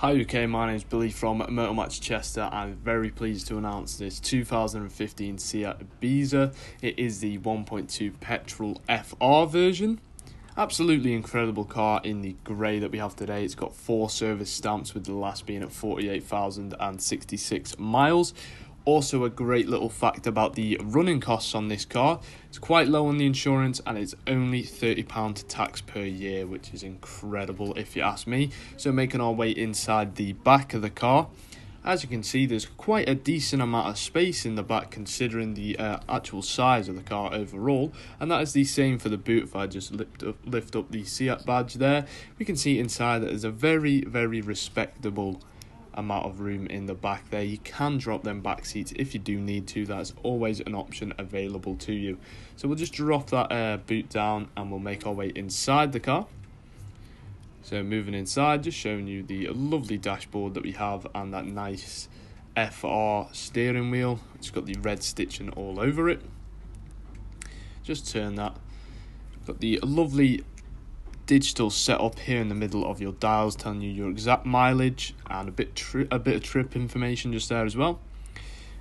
Hi UK, my name is Billy from Motor Match Chester. I'm very pleased to announce this 2015 Seat Ibiza. It is the 1.2 petrol FR version. Absolutely incredible car in the grey that we have today. It's got four service stamps with the last being at 48,066 miles. Also, a great little fact about the running costs on this car. It's quite low on the insurance and it's only £30 tax per year, which is incredible if you ask me. So, making our way inside the back of the car. As you can see, there's quite a decent amount of space in the back considering the uh, actual size of the car overall, and that is the same for the boot. If I just lift up, lift up the Seat badge there, we can see inside that there's a very, very respectable amount of room in the back there. You can drop them back seats if you do need to. That's always an option available to you. So we'll just drop that uh, boot down and we'll make our way inside the car. So moving inside, just showing you the lovely dashboard that we have and that nice FR steering wheel. It's got the red stitching all over it. Just turn that. Got the lovely digital setup here in the middle of your dials telling you your exact mileage and a bit tri- a bit of trip information just there as well.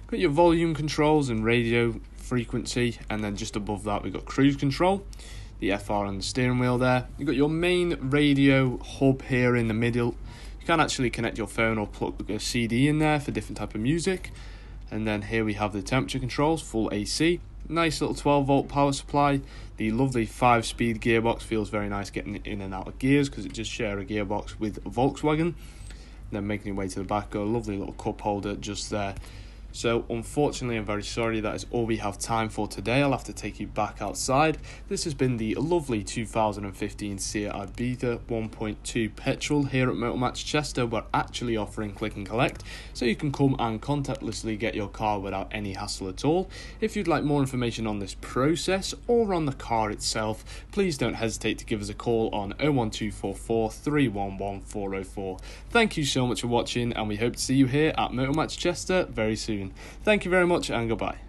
Got your volume controls and radio frequency and then just above that we've got cruise control, the FR and the steering wheel there. You've got your main radio hub here in the middle. You can actually connect your phone or plug a CD in there for different type of music. And then here we have the temperature controls, full AC nice little 12 volt power supply. The lovely 5 speed gearbox feels very nice getting in and out of gears because it just share a gearbox with Volkswagen. then making your way to the back, got a lovely little cup holder just there. So, unfortunately, I'm very sorry that is all we have time for today. I'll have to take you back outside. This has been the lovely 2015 Seat Ibiza 1.2 petrol here at Motor Match Chester. We're actually offering click and collect, so you can come and contactlessly get your car without any hassle at all. If you'd like more information on this process or on the car itself, please don't hesitate to give us a call on 01244 311 404. Thank you so much for watching, and we hope to see you here at Motor Match Chester very soon. Thank you very much and goodbye.